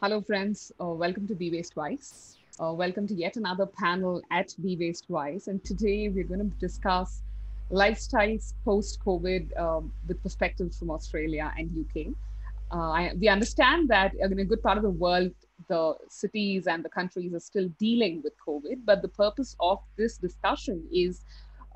Hello, friends. Uh, welcome to Be Waste Wise. Uh, welcome to yet another panel at Be Waste Wise. And today we're going to discuss lifestyles post COVID um, with perspectives from Australia and UK. Uh, I, we understand that in a good part of the world, the cities and the countries are still dealing with COVID, but the purpose of this discussion is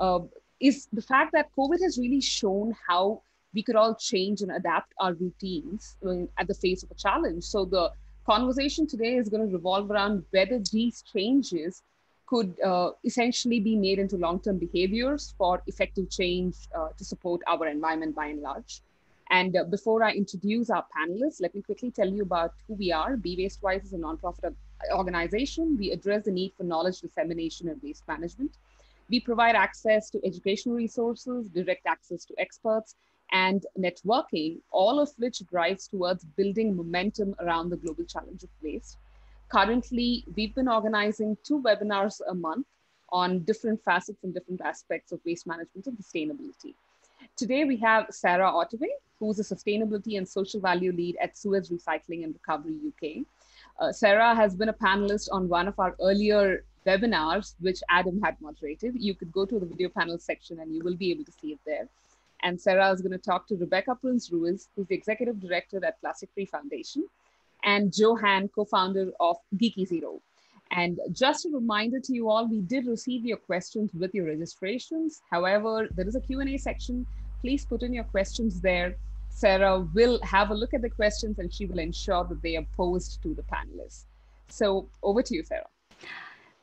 uh, is the fact that COVID has really shown how we could all change and adapt our routines at the face of a challenge. So the conversation today is going to revolve around whether these changes could uh, essentially be made into long-term behaviors for effective change uh, to support our environment by and large. And uh, before I introduce our panelists, let me quickly tell you about who we are. Be Waste Wise is a nonprofit organization. We address the need for knowledge dissemination and waste management. We provide access to educational resources, direct access to experts, and networking, all of which drives towards building momentum around the global challenge of waste. Currently, we've been organizing two webinars a month on different facets and different aspects of waste management and sustainability. Today, we have Sarah Ottaway, who's a sustainability and social value lead at Suez Recycling and Recovery UK. Uh, Sarah has been a panelist on one of our earlier webinars, which Adam had moderated. You could go to the video panel section and you will be able to see it there. And Sarah is going to talk to Rebecca Prince Ruiz, who's the executive director at Plastic Free Foundation, and Jo Hand, co-founder of Giki Zero. And just a reminder to you all, we did receive your questions with your registrations. However, there is a Q&A section. Please put in your questions there. Sarah will have a look at the questions and she will ensure that they are posed to the panelists. So over to you, Sarah.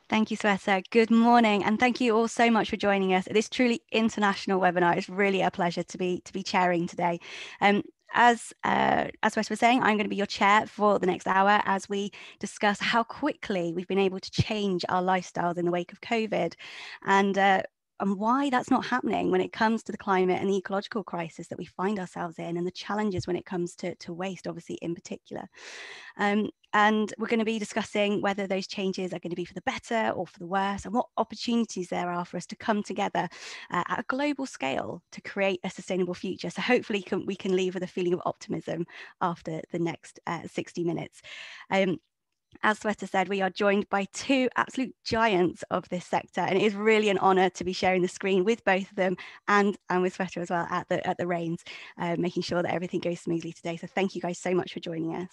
Thank you, Sweta. Good morning, and thank you all so much for joining us. This truly international webinar. It's really a pleasure to be to be chairing today. Um, as uh, as Wes was saying, I'm going to be your chair for the next hour as we discuss how quickly we've been able to change our lifestyles in the wake of COVID, and uh, and why that's not happening when it comes to the climate and the ecological crisis that we find ourselves in and the challenges when it comes to, to waste, obviously, in particular. Um, and we're going to be discussing whether those changes are going to be for the better or for the worse and what opportunities there are for us to come together uh, at a global scale to create a sustainable future. So hopefully can, we can leave with a feeling of optimism after the next uh, 60 minutes. Um, as Sweta said, we are joined by two absolute giants of this sector, and it is really an honour to be sharing the screen with both of them and, and with Sweta as well at the at the reins, uh, making sure that everything goes smoothly today. So thank you guys so much for joining us.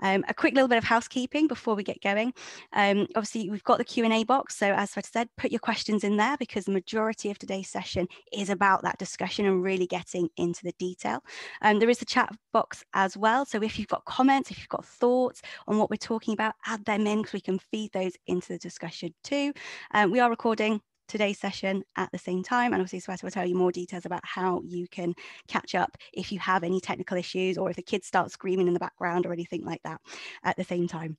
Um, a quick little bit of housekeeping before we get going. Um, obviously, we've got the Q and A box, so as Sweta said, put your questions in there because the majority of today's session is about that discussion and really getting into the detail. Um, there is the chat box as well, so if you've got comments, if you've got thoughts on what we're talking about add them in so we can feed those into the discussion too. Um, we are recording today's session at the same time. And obviously, Sweta will tell you more details about how you can catch up if you have any technical issues or if the kids start screaming in the background or anything like that at the same time.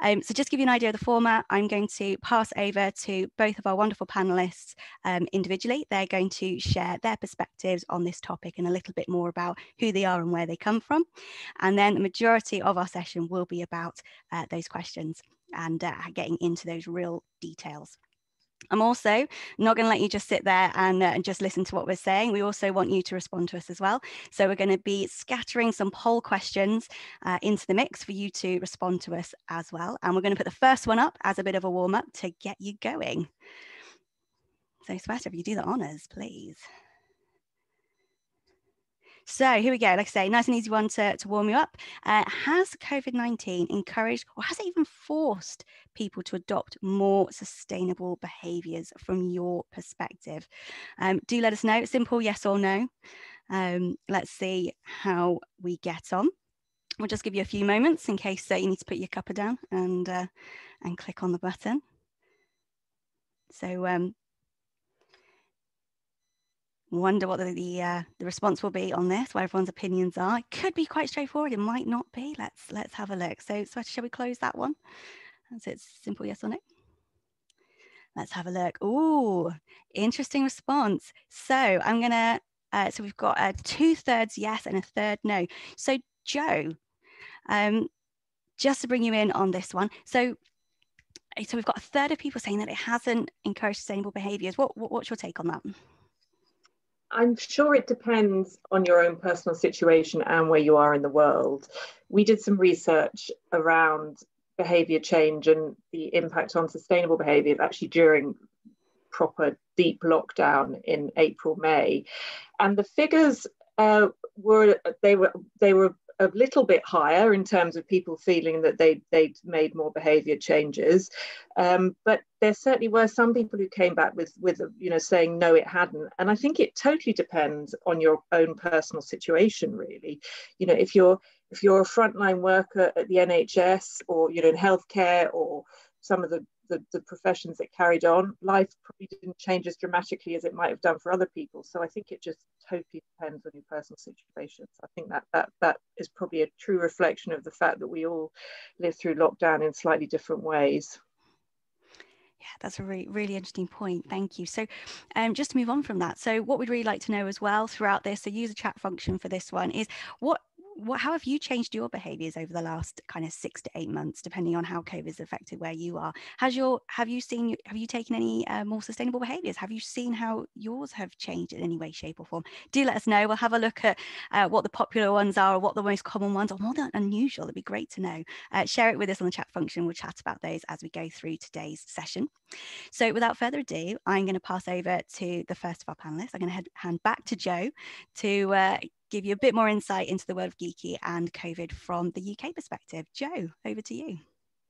Um, so just give you an idea of the format, I'm going to pass over to both of our wonderful panelists um, individually. They're going to share their perspectives on this topic and a little bit more about who they are and where they come from. And then the majority of our session will be about uh, those questions and uh, getting into those real details. I'm also not going to let you just sit there and, uh, and, just listen to what we're saying. We also want you to respond to us as well. So we're going to be scattering some poll questions uh, into the mix for you to respond to us as well. And we're going to put the first one up as a bit of a warm up to get you going. So Sweta, if you do the honors, please. So here we go. Like I say, nice and easy one to, to warm you up. Uh, has COVID 19 encouraged or has it even forced people to adopt more sustainable behaviours from your perspective? Um, do let us know. Simple yes or no. Um, let's see how we get on. We'll just give you a few moments in case uh, you need to put your cuppa down and, uh, and click on the button. So um, wonder what the the, uh, the response will be on this, what everyone's opinions are. It could be quite straightforward. It might not be. Let's let's have a look. So, so shall we close that one? So it's simple yes or no. Let's have a look. Oh, interesting response. So I'm gonna. Uh, so we've got a two thirds yes and a third no. So Joe, um, just to bring you in on this one. So so we've got a third of people saying that it hasn't encouraged sustainable behaviours. What, what what's your take on that? I'm sure it depends on your own personal situation and where you are in the world. We did some research around behavior change and the impact on sustainable behavior actually during proper deep lockdown in April, May. And the figures uh, were they were they were a little bit higher in terms of people feeling that they they'd made more behavior changes. Um, but there certainly were some people who came back with with you know saying no it hadn't. And i think it totally depends on your own personal situation really. You know if you're if you're a frontline worker at the nhs or you know in healthcare or some of the the, the professions that carried on, life probably didn't change as dramatically as it might have done for other people. So I think it just totally depends on your personal situation. So I think that that that is probably a true reflection of the fact that we all live through lockdown in slightly different ways. Yeah, that's a really, really interesting point. Thank you. So, um, just to move on from that, so what we'd really like to know as well throughout this, so use a chat function for this one, is what what, how have you changed your behaviors over the last kind of six to eight months, depending on how COVID's affected where you are? Has your have you seen have you taken any uh, more sustainable behaviors? Have you seen how yours have changed in any way, shape, or form? Do let us know. We'll have a look at uh, what the popular ones are, or what the most common ones, or more than unusual. It'd be great to know. Uh, share it with us on the chat function. We'll chat about those as we go through today's session. So, without further ado, I'm going to pass over to the first of our panelists. I'm going to hand back to Joe to uh, give you a bit more insight into the world of Giki and COVID from the UK perspective. Joe, over to you.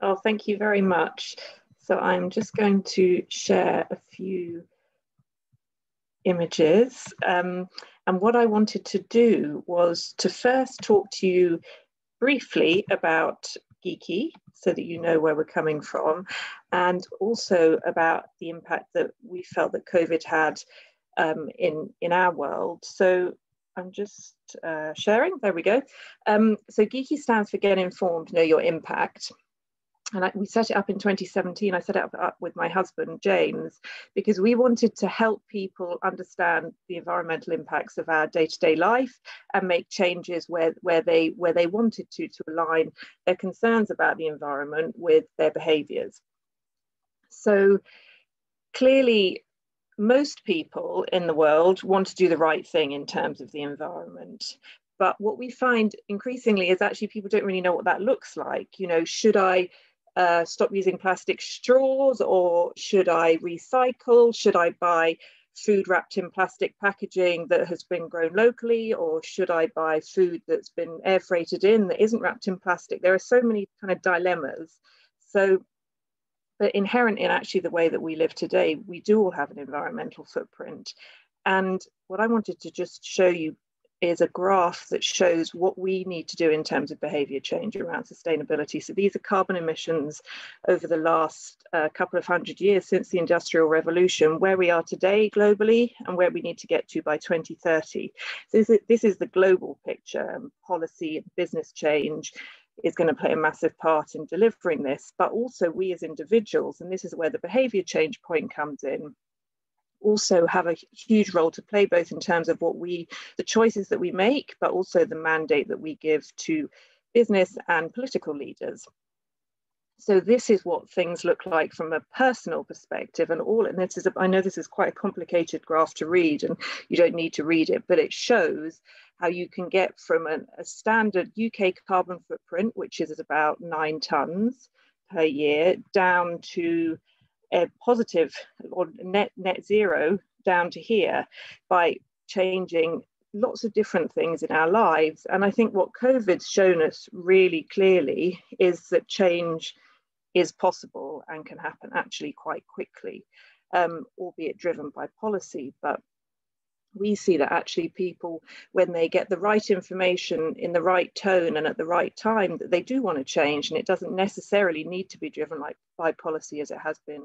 Oh, thank you very much. So I'm just going to share a few images. Um, and what I wanted to do was to first talk to you briefly about Giki so that you know where we're coming from, and also about the impact that we felt that COVID had um, in, in our world. So I'm just uh, sharing. There we go. Um, so Giki stands for Get Informed, Know Your Impact. And I, we set it up in 2017. I set it up, up with my husband, James, because we wanted to help people understand the environmental impacts of our day-to-day life and make changes where, where, they, where they wanted to, to align their concerns about the environment with their behaviors. So clearly most people in the world want to do the right thing in terms of the environment. But what we find increasingly is actually people don't really know what that looks like. You know, should I uh, stop using plastic straws or should I recycle? Should I buy food wrapped in plastic packaging that has been grown locally or should I buy food that's been air freighted in that isn't wrapped in plastic? There are so many kind of dilemmas. So but inherent in actually the way that we live today, we do all have an environmental footprint. And what I wanted to just show you is a graph that shows what we need to do in terms of behavior change around sustainability. So these are carbon emissions over the last uh, couple of hundred years since the Industrial Revolution, where we are today globally and where we need to get to by 2030. So this is, this is the global picture, um, policy, business change, is going to play a massive part in delivering this, but also we as individuals, and this is where the behavior change point comes in, also have a huge role to play, both in terms of what we, the choices that we make, but also the mandate that we give to business and political leaders. So this is what things look like from a personal perspective and all, and this is, a, I know this is quite a complicated graph to read and you don't need to read it, but it shows how you can get from an, a standard UK carbon footprint, which is about nine tons per year, down to a positive or net net zero down to here by changing lots of different things in our lives. And I think what COVID's shown us really clearly is that change is possible and can happen actually quite quickly, um, albeit driven by policy. But we see that actually people when they get the right information in the right tone and at the right time that they do want to change and it doesn't necessarily need to be driven like by policy as it has been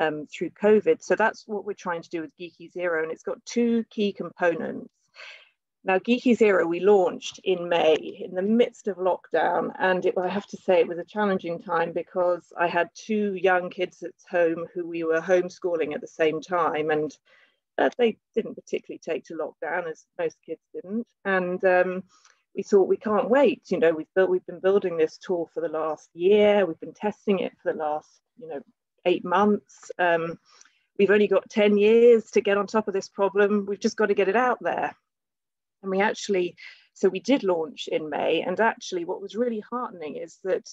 um, through covid. So that's what we're trying to do with Giki Zero and it's got two key components. Now Giki Zero we launched in may in the midst of lockdown and it, i have to say it was a challenging time because i had two young kids at home who we were homeschooling at the same time and they didn't particularly take to lockdown, as most kids didn't. And um, we thought we can't wait. You know, we've built, we've been building this tool for the last year. We've been testing it for the last, you know, eight months. Um, we've only got 10 years to get on top of this problem. We've just got to get it out there. And we actually, so we did launch in May. And actually, what was really heartening is that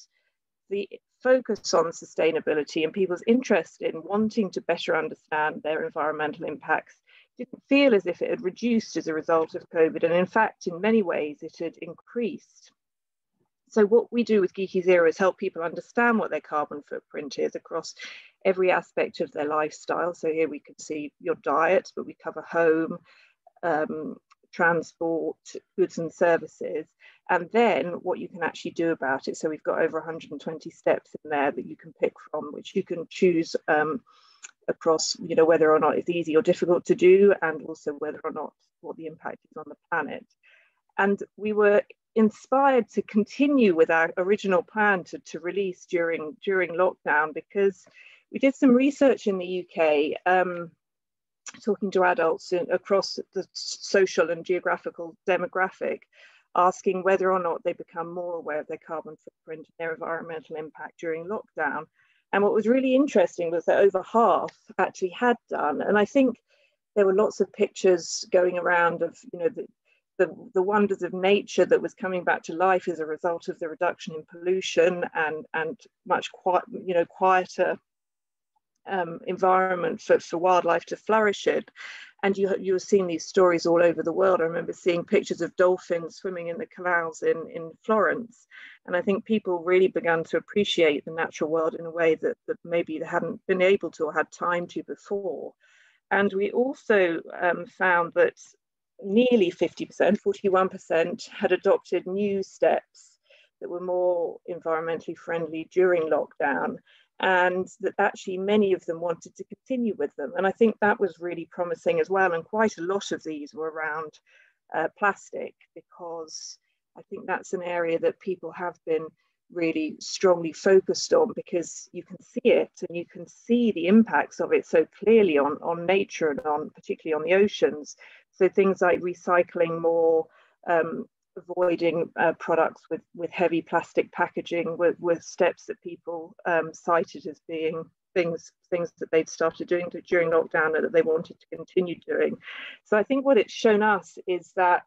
the focus on sustainability and people's interest in wanting to better understand their environmental impacts didn't feel as if it had reduced as a result of COVID. And in fact, in many ways, it had increased. So what we do with Giki Zero is help people understand what their carbon footprint is across every aspect of their lifestyle. So here we can see your diet, but we cover home, um, transport, goods and services, and then what you can actually do about it. So we've got over 120 steps in there that you can pick from, which you can choose um, across, you know, whether or not it's easy or difficult to do, and also whether or not what the impact is on the planet. And we were inspired to continue with our original plan to, to release during during lockdown because we did some research in the UK um, talking to adults in, across the social and geographical demographic asking whether or not they become more aware of their carbon footprint and their environmental impact during lockdown. And what was really interesting was that over half actually had done. And I think there were lots of pictures going around of, you know, the, the, the wonders of nature that was coming back to life as a result of the reduction in pollution and, and much quiet, you know, quieter um, environment for, for wildlife to flourish in. And you, you were seeing these stories all over the world. I remember seeing pictures of dolphins swimming in the canals in, in Florence. And I think people really began to appreciate the natural world in a way that, that maybe they hadn't been able to or had time to before. And we also um, found that nearly 50%, 41% had adopted new steps that were more environmentally friendly during lockdown and that actually many of them wanted to continue with them. And I think that was really promising as well. And quite a lot of these were around uh, plastic because I think that's an area that people have been really strongly focused on because you can see it and you can see the impacts of it so clearly on, on nature and on particularly on the oceans. So things like recycling more, um, avoiding uh, products with, with heavy plastic packaging were, were steps that people um, cited as being things things that they'd started doing to, during lockdown and that they wanted to continue doing. So I think what it's shown us is that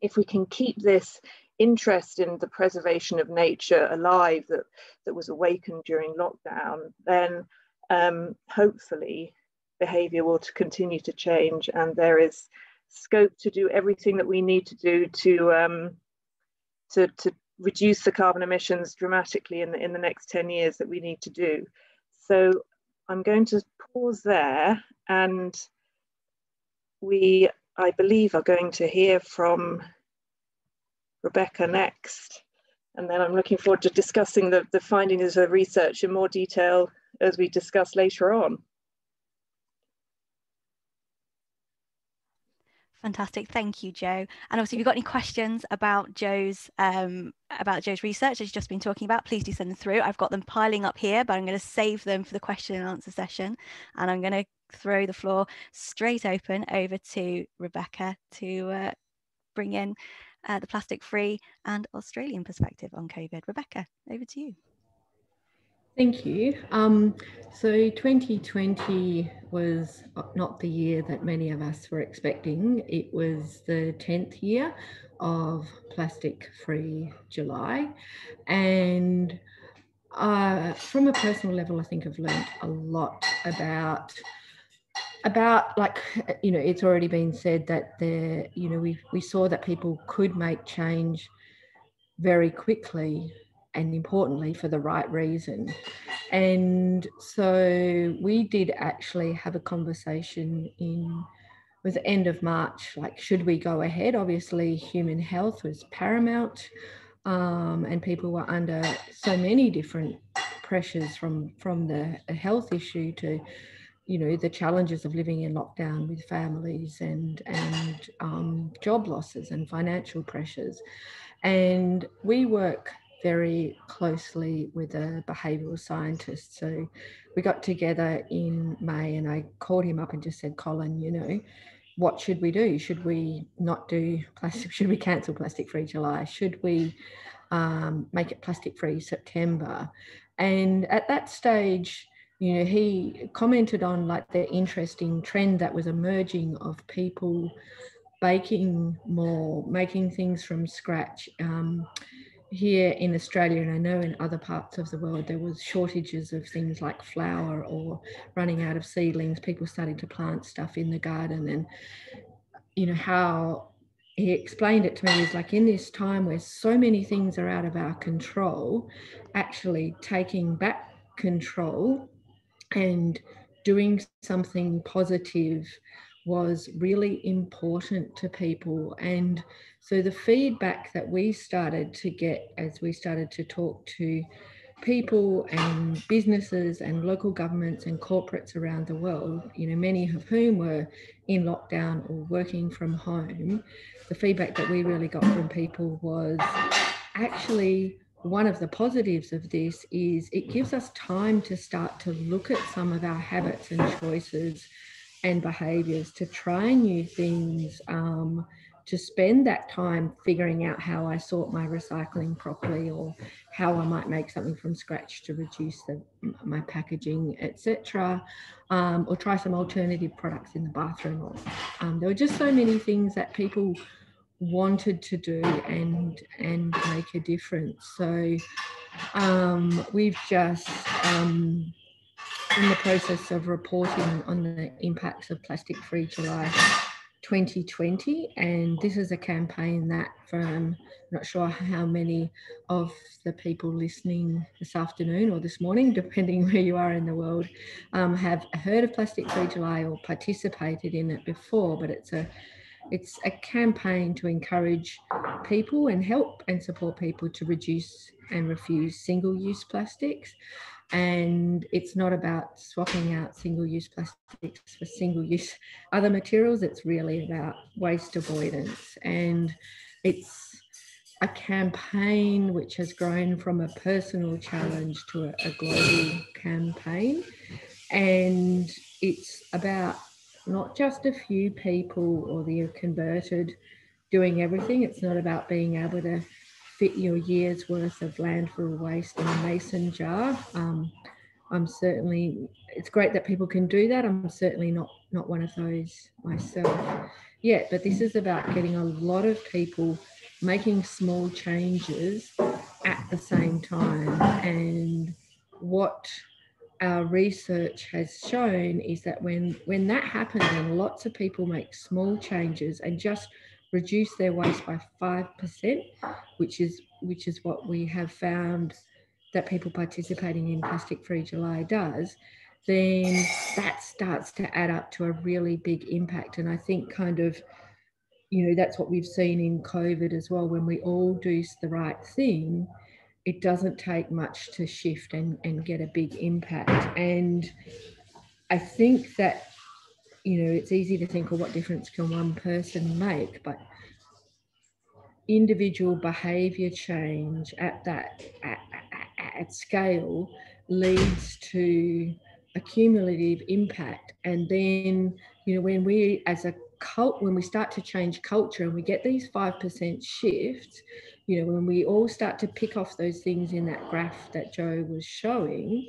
if we can keep this interest in the preservation of nature alive that, that was awakened during lockdown, then um, hopefully behavior will continue to change and there is scope to do everything that we need to do to um, to, to reduce the carbon emissions dramatically in the, in the next 10 years that we need to do. So I'm going to pause there and we, I believe, are going to hear from Rebecca next. And then I'm looking forward to discussing the, the findings of the research in more detail as we discuss later on. Fantastic, thank you, Joe. And obviously, if you've got any questions about Joe's um, about Jo's research, as you've just been talking about, please do send them through. I've got them piling up here, but I'm going to save them for the question and answer session, and I'm going to throw the floor straight open over to Rebecca to uh, bring in uh, the plastic-free and Australian perspective on COVID. Rebecca, over to you. Thank you. Um, so 2020 was not the year that many of us were expecting. It was the 10th year of plastic free July. And uh, from a personal level, I think I've learned a lot about about like you know it's already been said that there you know we we saw that people could make change very quickly and importantly for the right reason. And so we did actually have a conversation in was the end of March, like should we go ahead? Obviously, human health was paramount, um, and people were under so many different pressures from from the health issue to you know the challenges of living in lockdown with families and and um, job losses and financial pressures and we work very closely with a behavioural scientist. So we got together in May and I called him up and just said, Colin, you know, what should we do? Should we not do plastic? Should we cancel plastic free July? Should we um, make it plastic free September? And at that stage, you know, he commented on like the interesting trend that was emerging of people baking more, making things from scratch. Um, here in Australia, and I know in other parts of the world, there was shortages of things like flour or running out of seedlings. People starting to plant stuff in the garden, and you know how he explained it to me is like in this time where so many things are out of our control, actually taking back control and doing something positive was really important to people. And so the feedback that we started to get as we started to talk to people and businesses and local governments and corporates around the world, you know, many of whom were in lockdown or working from home, the feedback that we really got from people was actually one of the positives of this is it gives us time to start to look at some of our habits and choices and behaviors to try new things um, to spend that time figuring out how I sort my recycling properly or how I might make something from scratch to reduce the, my packaging, etc. Um, or try some alternative products in the bathroom. Or, um, there were just so many things that people wanted to do and and make a difference. So um, we've just um, in the process of reporting on the impacts of Plastic Free July 2020, and this is a campaign that from I'm not sure how many of the people listening this afternoon or this morning, depending where you are in the world, um, have heard of Plastic Free July or participated in it before, but it's a it's a campaign to encourage people and help and support people to reduce and refuse single-use plastics and it's not about swapping out single-use plastics for single-use other materials. It's really about waste avoidance. And it's a campaign which has grown from a personal challenge to a, a global campaign. And it's about not just a few people or the converted doing everything. It's not about being able to fit your year's worth of landfill waste in a mason jar. Um, I'm certainly, it's great that people can do that. I'm certainly not, not one of those myself yet, but this is about getting a lot of people making small changes at the same time. And what our research has shown is that when, when that happens and lots of people make small changes and just reduce their waste by 5%, which is, which is what we have found that people participating in Plastic Free July does, then that starts to add up to a really big impact. And I think kind of, you know, that's what we've seen in COVID as well. When we all do the right thing, it doesn't take much to shift and, and get a big impact. And I think that you know, it's easy to think, well, what difference can one person make? But individual behavior change at that at, at, at scale leads to a cumulative impact. And then, you know, when we as a cult, when we start to change culture and we get these 5% shifts, you know, when we all start to pick off those things in that graph that Joe was showing,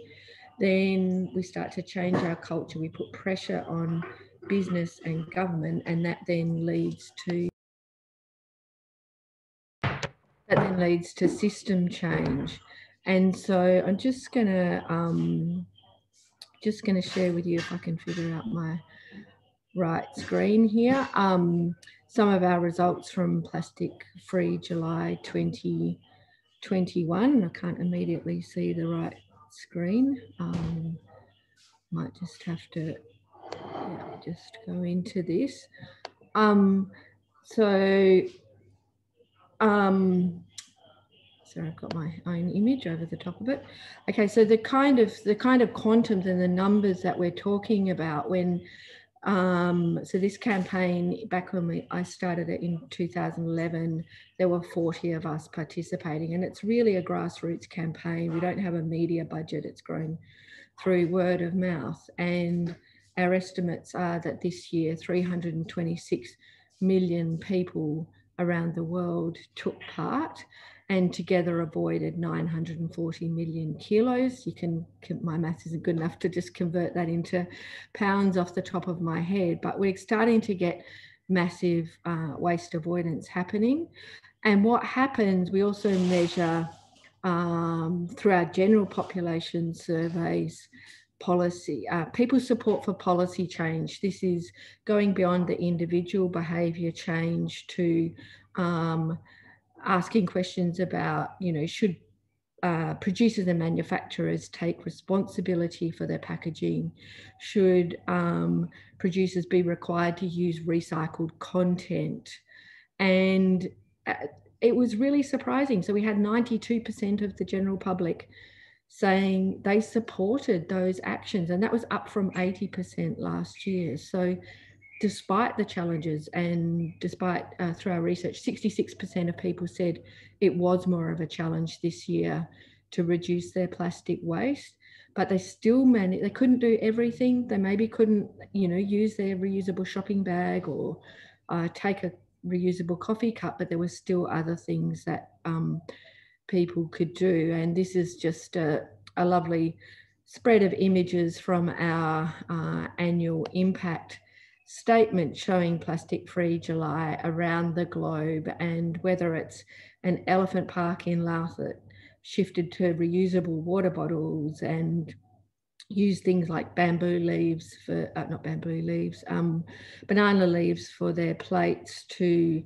then we start to change our culture. We put pressure on business and government, and that then leads to that then leads to system change. And so I'm just gonna um, just gonna share with you if I can figure out my right screen here. Um, some of our results from Plastic Free July 2021. I can't immediately see the right screen. Um, might just have to yeah, just go into this. Um, so, um, so I've got my own image over the top of it. Okay, so the kind of the kind of quantums and the numbers that we're talking about when um, so this campaign back when we, I started it in 2011, there were 40 of us participating, and it's really a grassroots campaign. We don't have a media budget; it's grown through word of mouth, and our estimates are that this year 326 million people around the world took part and together avoided 940 million kilos. You can, my math isn't good enough to just convert that into pounds off the top of my head, but we're starting to get massive uh, waste avoidance happening. And what happens, we also measure um, through our general population surveys policy, uh, people's support for policy change. This is going beyond the individual behaviour change to um, asking questions about, you know, should uh, producers and manufacturers take responsibility for their packaging? Should um, producers be required to use recycled content? And uh, it was really surprising. So we had 92% of the general public saying they supported those actions, and that was up from 80% last year. So despite the challenges and despite uh, through our research 66% of people said it was more of a challenge this year to reduce their plastic waste but they still managed they couldn't do everything. They maybe couldn't you know use their reusable shopping bag or uh, take a reusable coffee cup but there were still other things that um, people could do. And this is just a, a lovely spread of images from our uh, annual impact statement showing plastic free July around the globe and whether it's an elephant park in Laos that shifted to reusable water bottles and use things like bamboo leaves for uh, not bamboo leaves um, banana leaves for their plates to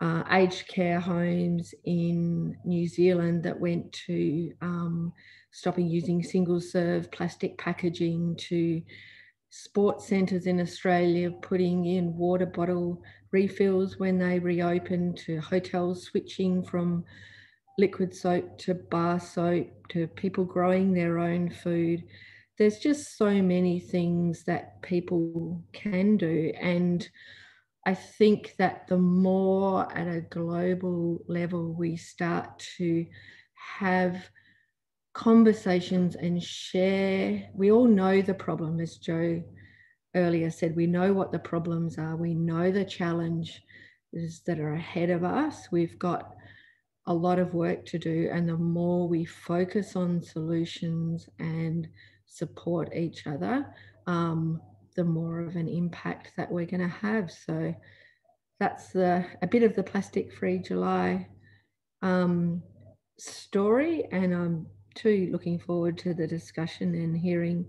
uh, aged care homes in New Zealand that went to um, stopping using single serve plastic packaging to sports centres in Australia putting in water bottle refills when they reopen, to hotels switching from liquid soap to bar soap, to people growing their own food. There's just so many things that people can do. And I think that the more at a global level we start to have conversations and share. We all know the problem, as Joe earlier said. We know what the problems are. We know the challenges that are ahead of us. We've got a lot of work to do. And the more we focus on solutions and support each other, um, the more of an impact that we're going to have. So that's the, a bit of the plastic free July um, story. And I'm too looking forward to the discussion and hearing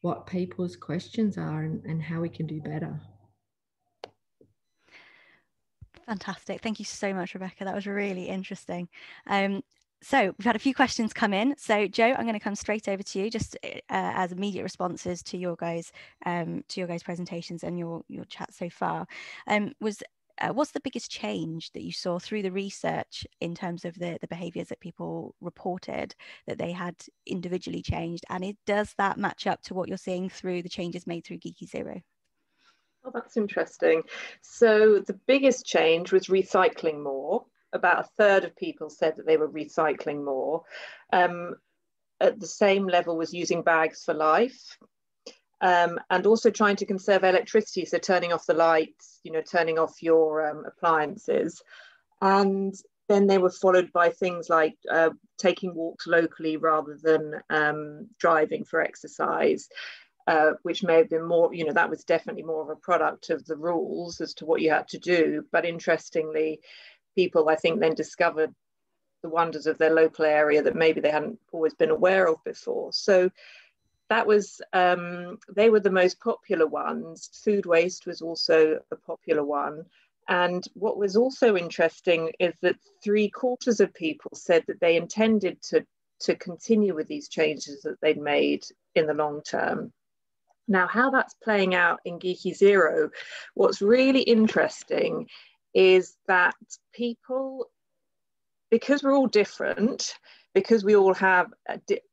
what people's questions are and, and how we can do better. Fantastic. Thank you so much, Rebecca. That was really interesting. Um, so we've had a few questions come in. So Joe, I'm going to come straight over to you, just uh, as immediate responses to your guys, um, to your guys' presentations and your your chat so far. Um, was uh, what's the biggest change that you saw through the research in terms of the, the behaviors that people reported that they had individually changed? And it, does that match up to what you're seeing through the changes made through Giki Zero? Oh, that's interesting. So the biggest change was recycling more. About a third of people said that they were recycling more. Um, at the same level was using bags for life um, and also trying to conserve electricity, so turning off the lights, you know, turning off your um, appliances. And then they were followed by things like uh, taking walks locally rather than um, driving for exercise, uh, which may have been more, you know, that was definitely more of a product of the rules as to what you had to do. But interestingly, people, I think, then discovered the wonders of their local area that maybe they hadn't always been aware of before. So that was um, they were the most popular ones. Food waste was also a popular one. And what was also interesting is that three quarters of people said that they intended to, to continue with these changes that they'd made in the long term. Now, how that's playing out in Giki Zero, what's really interesting is that people, because we're all different, because we all have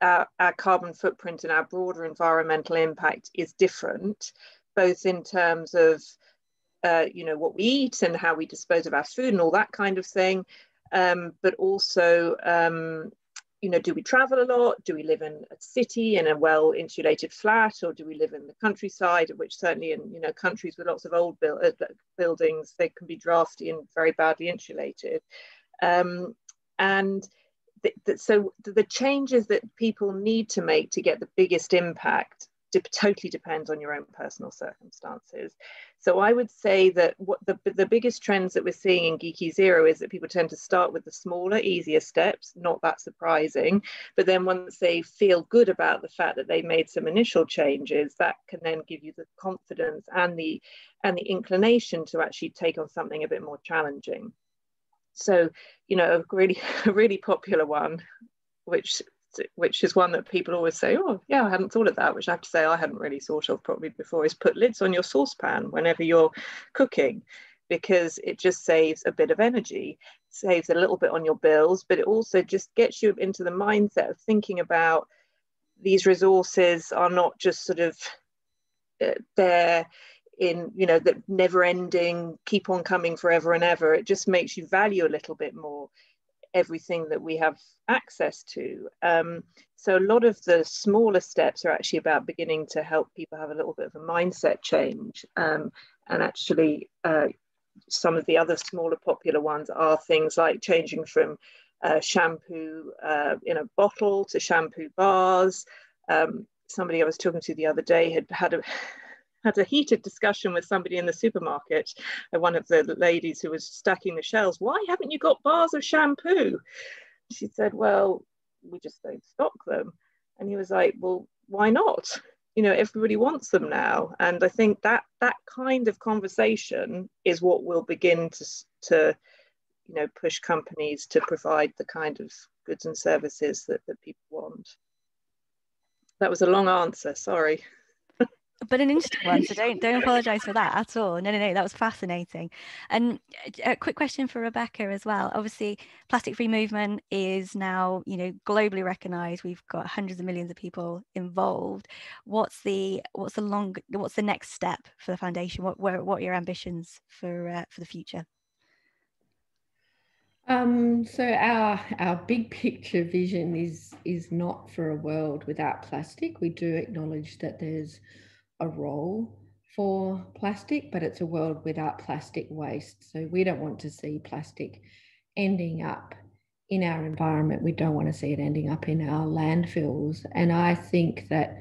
our, carbon footprint and our broader environmental impact is different, both in terms of uh, you know what we eat and how we dispose of our food and all that kind of thing, um, but also um, you know do we travel a lot? Do we live in a city in a well insulated flat, or do we live in the countryside? Which certainly in you know countries with lots of old uh, buildings they can be drafty and very badly insulated. Um, and so the changes that people need to make to get the biggest impact totally depends on your own personal circumstances. So I would say that what the, the biggest trends that we're seeing in Giki Zero is that people tend to start with the smaller, easier steps, not that surprising. But then once they feel good about the fact that they made some initial changes, that can then give you the confidence and the and the inclination to actually take on something a bit more challenging. So, you know, a really, a really popular one, which which is one that people always say, oh, yeah, I hadn't thought of that, which I have to say I hadn't really thought of probably before, is put lids on your saucepan whenever you're cooking because it just saves a bit of energy, saves a little bit on your bills, but it also just gets you into the mindset of thinking about these resources are not just sort of uh, there in you know that never ending keep on coming forever and ever it just makes you value a little bit more everything that we have access to. Um, so a lot of the smaller steps are actually about beginning to help people have a little bit of a mindset change. Um, and actually, uh, some of the other smaller popular ones are things like changing from uh, shampoo uh, in a bottle to shampoo bars. Um, somebody I was talking to the other day had had a had a heated discussion with somebody in the supermarket, uh, one of the ladies who was stacking the shelves. Why haven't you got bars of shampoo? She said, Well, we just don't stock them. And he was like, Well, why not? You know, everybody wants them now. And I think that that kind of conversation is what will begin to, to you know, push companies to provide the kind of goods and services that, that people want. That was a long answer, sorry but an interesting one. So don't don't apologise for that at all. No, no, no. That was fascinating. And a quick question for Rebecca as well. Obviously, plastic free movement is now you know globally recognised. We've got hundreds of millions of people involved. What's the what's the long what's the next step for the foundation? What what, what are your ambitions for uh, for the future? Um, so our our big picture vision is is not for a world without plastic. We do acknowledge that there's a role for plastic, but it's a world without plastic waste. So we don't want to see plastic ending up in our environment. We don't want to see it ending up in our landfills. And I think that,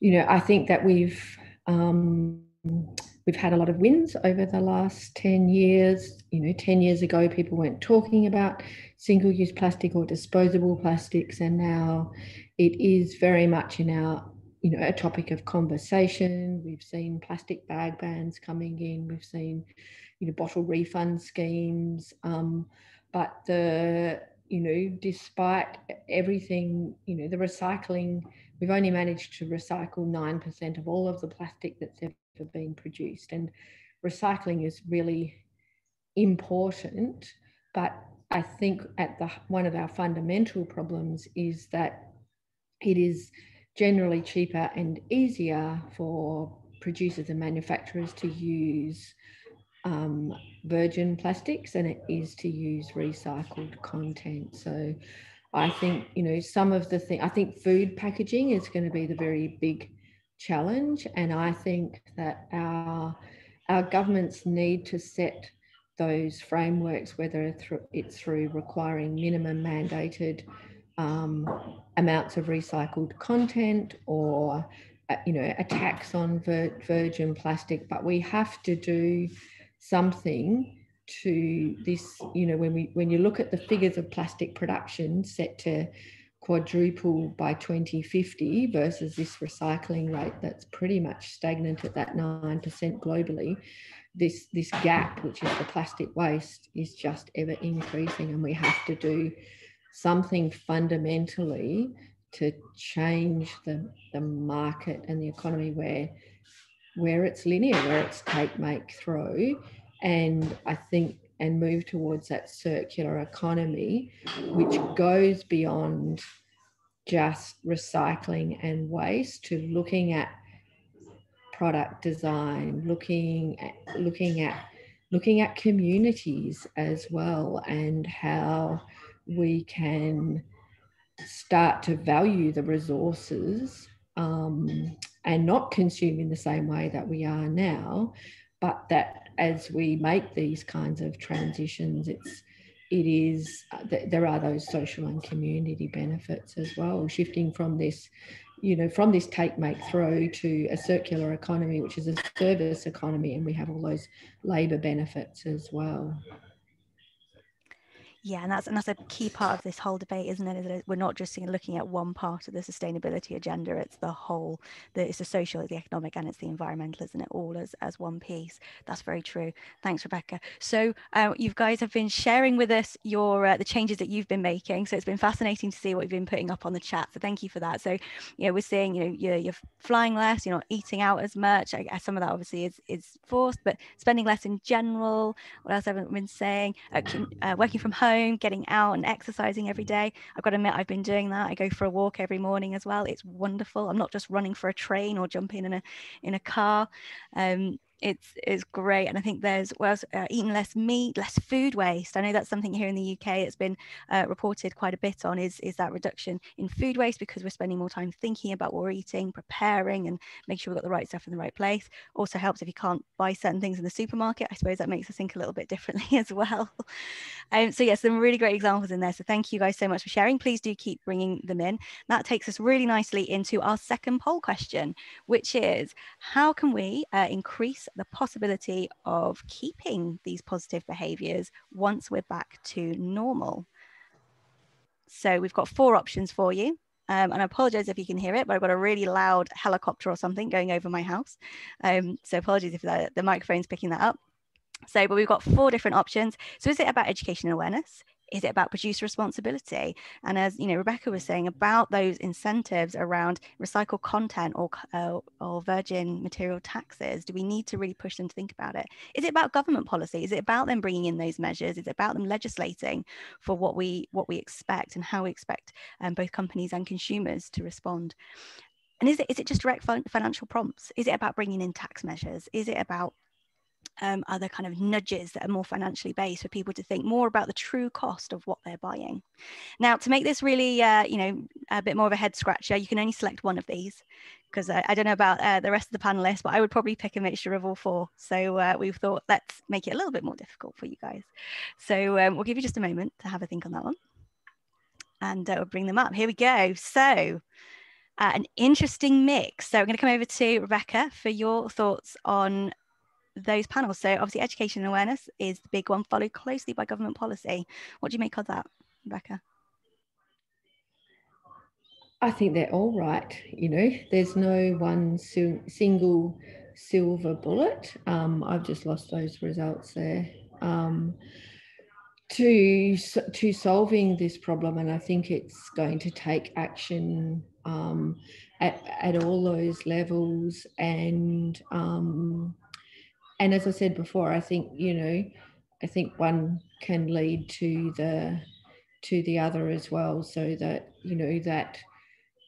you know, I think that we've um, we've had a lot of wins over the last 10 years. You know, 10 years ago, people weren't talking about single-use plastic or disposable plastics, and now it is very much in our you know, a topic of conversation. We've seen plastic bag bans coming in. We've seen, you know, bottle refund schemes. Um, but the, you know, despite everything, you know, the recycling, we've only managed to recycle 9% of all of the plastic that's ever been produced. And recycling is really important. But I think at the one of our fundamental problems is that it is generally cheaper and easier for producers and manufacturers to use um, virgin plastics than it is to use recycled content. So I think, you know, some of the thing, I think food packaging is going to be the very big challenge. And I think that our, our governments need to set those frameworks, whether it's through requiring minimum mandated um, amounts of recycled content or uh, you know a tax on vir- virgin plastic but we have to do something to this you know when we when you look at the figures of plastic production set to quadruple by 2050 versus this recycling rate that's pretty much stagnant at that 9% globally this this gap which is the plastic waste is just ever increasing and we have to do something fundamentally to change the, the market and the economy where where it's linear, where it's take, make, throw. And I think and move towards that circular economy, which goes beyond just recycling and waste to looking at product design, looking at looking at looking at communities as well and how we can start to value the resources um, and not consume in the same way that we are now, but that as we make these kinds of transitions, it's it is uh, there are those social and community benefits as well shifting from this you know from this take make throw to a circular economy which is a service economy and we have all those labor benefits as well yeah, and that's and that's a key part of this whole debate, isn't it? Is that we're not just looking at one part of the sustainability agenda; it's the whole. The, it's the social, the economic, and it's the environmental, isn't it? All as as one piece. That's very true. Thanks, Rebecca. So uh, you guys have been sharing with us your uh, the changes that you've been making. So it's been fascinating to see what you've been putting up on the chat. So thank you for that. So you know, we're seeing you know you're, you're flying less, you're not eating out as much. I some of that obviously is is forced, but spending less in general. What else haven't been saying? Uh, uh, working from home home, getting out and exercising every day. I've got to admit, I've been doing that. I go for a walk every morning as well. It's wonderful. I'm not just running for a train or jumping in a in a car. Um, it's it's great and i think there's well uh, eating less meat less food waste. I know that's something here in the uk that's been uh, reported quite a bit on is is that reduction in food waste because we're spending more time thinking about what we're eating preparing and make sure we've got the right stuff in the right place. Also helps if you can't buy certain things in the supermarket. I suppose that makes us think a little bit differently as well. Um, so yes some really great examples in there. So thank you guys so much for sharing. Please do keep bringing them in. That takes us really nicely into our second poll question which is how can we uh, increase the possibility of keeping these positive behaviors once we're back to normal. So we've got four options for you. Um, and I apologize if you can hear it, but I've got a really loud helicopter or something going over my house. Um, so apologies if the, the microphone's picking that up. So, but we've got four different options. So is it about education and awareness? Is it about producer responsibility? And as you know rebecca was saying about those incentives around recycled content or uh, or virgin material taxes do we need to really push them to think about it? Is it about government policy? Is it about them bringing in those measures? Is it about them legislating for what we what we expect and how we expect um, both companies and consumers to respond? And is it is it just direct financial prompts? Is it about bringing in tax measures? Is it about um, other kind of nudges that are more financially based for people to think more about the true cost of what they're buying. Now, to make this really, uh, you know, a bit more of a head scratcher, you can only select one of these because I, I, don't know about uh, the rest of the panelists, but I would probably pick a mixture of all four. So uh, we've thought let's make it a little bit more difficult for you guys. So um, we'll give you just a moment to have a think on that one, and uh, we'll bring them up. Here we go. So. Uh, an interesting mix. So I'm going to come over to Rebecca for your thoughts on those panels. So obviously education and awareness is the big one, followed closely by government policy. What do you make of that, Rebecca? I think they're all right. You know, there's no one single silver bullet. Um, I've just lost those results there. Um, to to solving this problem, and I think it's going to take action um, at, at all those levels and um, and as I said before, I think you know, I think one can lead to the to the other as well, so that you know that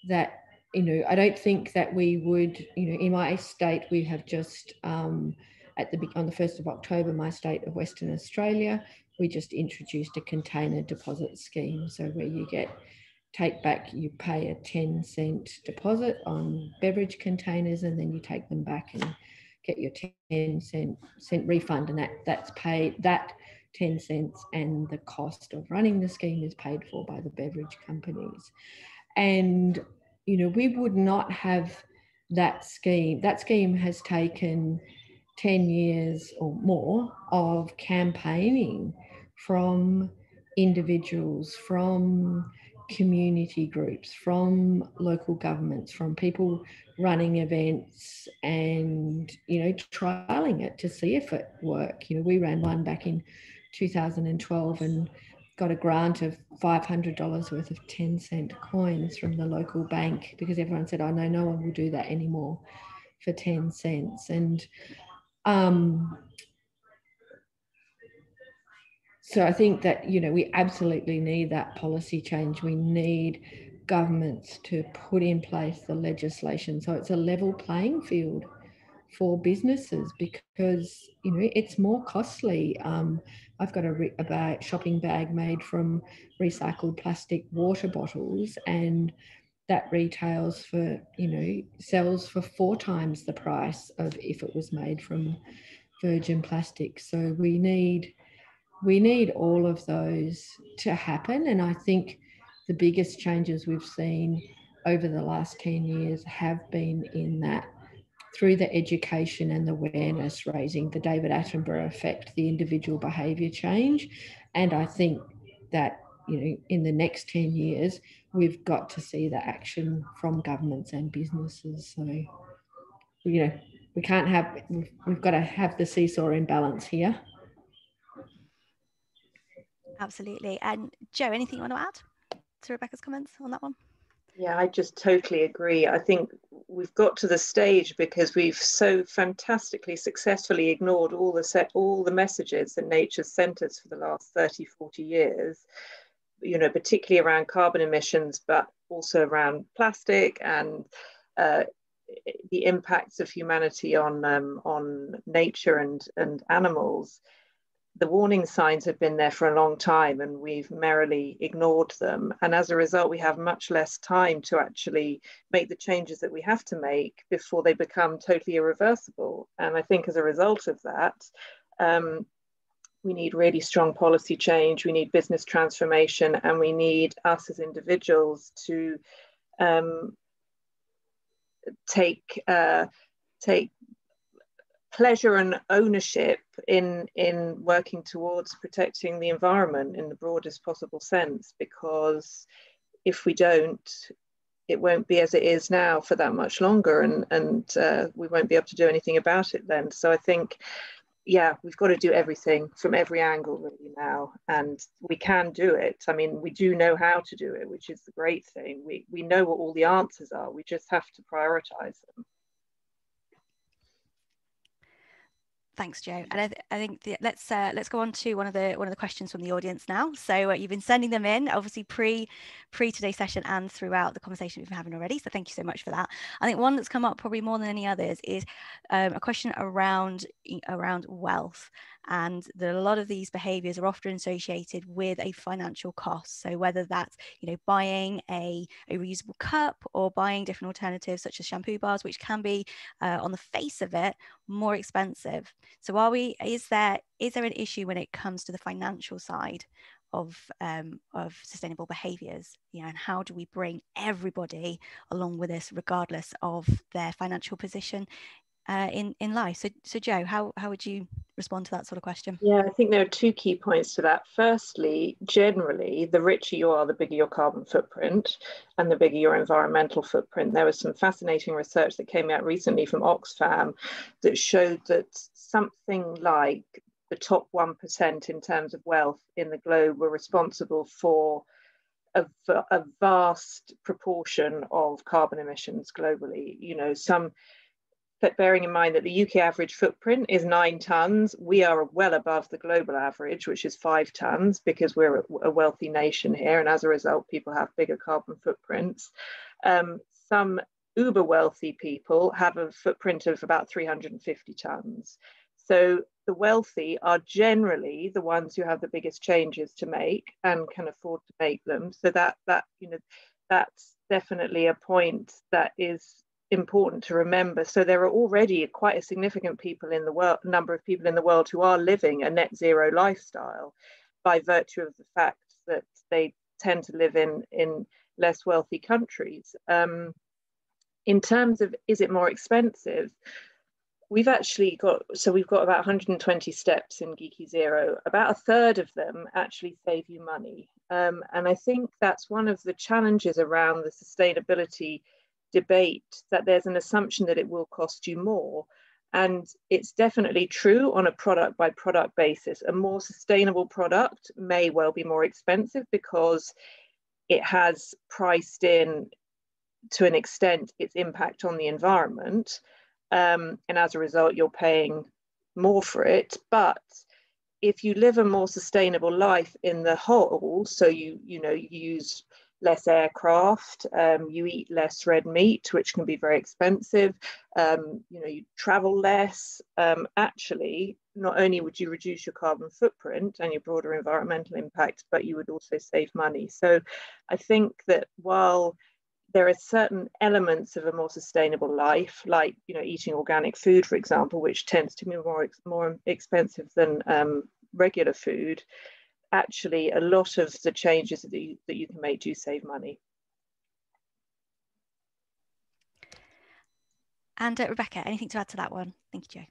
that you know I don't think that we would you know in my state we have just um, at the on the first of October my state of Western Australia we just introduced a container deposit scheme, so where you get take back you pay a 10 cent deposit on beverage containers and then you take them back and get your 10 cent, cent refund and that that's paid that 10 cents and the cost of running the scheme is paid for by the beverage companies. And you know we would not have that scheme that scheme has taken 10 years or more of campaigning from individuals from community groups, from local governments, from people running events and, you know, trialing it to see if it worked. You know, we ran one back in 2012 and got a grant of $500 worth of 10 cent coins from the local bank because everyone said, oh, no, no one will do that anymore for 10 cents. And um, so I think that you know we absolutely need that policy change. We need governments to put in place the legislation so it's a level playing field for businesses because you know it's more costly. Um, I've got a, re- a bag, shopping bag made from recycled plastic water bottles, and that retails for you know sells for four times the price of if it was made from virgin plastic. So we need we need all of those to happen. And I think the biggest changes we've seen over the last 10 years have been in that through the education and the awareness raising, the David Attenborough effect, the individual behaviour change. And I think that, you know, in the next 10 years, we've got to see the action from governments and businesses. So, you know, we can't have, we've, got to have the seesaw in balance here. Absolutely. And Jo, anything you want to add to Rebecca's comments on that one? Yeah, I just totally agree. I think we've got to the stage because we've so fantastically successfully ignored all the set all the messages that nature's sent us for the last 30, 40 years, you know, particularly around carbon emissions, but also around plastic and uh, the impacts of humanity on um, on nature and and animals the warning signs have been there for a long time and we've merrily ignored them. And as a result, we have much less time to actually make the changes that we have to make before they become totally irreversible. And I think as a result of that, um, we need really strong policy change, we need business transformation, and we need us as individuals to um, take uh, take pleasure and ownership in in working towards protecting the environment in the broadest possible sense because if we don't it won't be as it is now for that much longer and and uh, we won't be able to do anything about it then. So i think yeah we've got to do everything from every angle really now and we can do it. I mean we do know how to do it which is the great thing. We we know what all the answers are. We just have to prioritize them Thanks, Jo. And I, th I think the, let's uh, let's go on to one of the one of the questions from the audience now. So uh, you've been sending them in, obviously pre pre today's session and throughout the conversation we've been having already. So thank you so much for that. I think one that's come up probably more than any others is um, a question around around wealth and that a lot of these behaviors are often associated with a financial cost. So whether that's you know buying a, a reusable cup or buying different alternatives such as shampoo bars which can be uh, on the face of it more expensive. So are we is there is there an issue when it comes to the financial side of um, of sustainable behaviors? You know and how do we bring everybody along with us regardless of their financial position uh, in in life. So, so Jo, how how would you respond to that sort of question? Yeah, I think there are two key points to that. Firstly, generally, the richer you are, the bigger your carbon footprint, and the bigger your environmental footprint. There was some fascinating research that came out recently from Oxfam that showed that something like the top one percent in terms of wealth in the globe were responsible for a, a, vast proportion of carbon emissions globally. You know, some but bearing in mind that the UK average footprint is nine tonnes, we are well above the global average, which is five tonnes, because we're a wealthy nation here, and as a result, people have bigger carbon footprints. Um, some uber wealthy people have a footprint of about 350 tonnes. So the wealthy are generally the ones who have the biggest changes to make and can afford to make them. So that that you know that's definitely a point that is important to remember. So there are already quite a significant people in the world, number of people in the world who are living a net zero lifestyle by virtue of the fact that they tend to live in, in less wealthy countries. Um, in terms of is it more expensive, we've actually got, so we've got about 120 steps in Giki Zero. About a third of them actually save you money. Um, and I think that's one of the challenges around the sustainability debate that there's an assumption that it will cost you more. And it's definitely true on a product by product basis. A more sustainable product may well be more expensive because it has priced in to an extent its impact on the environment. Um, and as a result, you're paying more for it. But if you live a more sustainable life in the whole, so you, you know, use less aircraft, um, you eat less red meat, which can be very expensive, um, you know, you travel less. Um, actually, not only would you reduce your carbon footprint and your broader environmental impact, but you would also save money. So I think that while there are certain elements of a more sustainable life, like you know eating organic food, for example, which tends to be more more expensive than um, regular food, actually a lot of the changes that you, that you can make do save money. And uh, Rebecca, anything to add to that one? Thank you, Jo.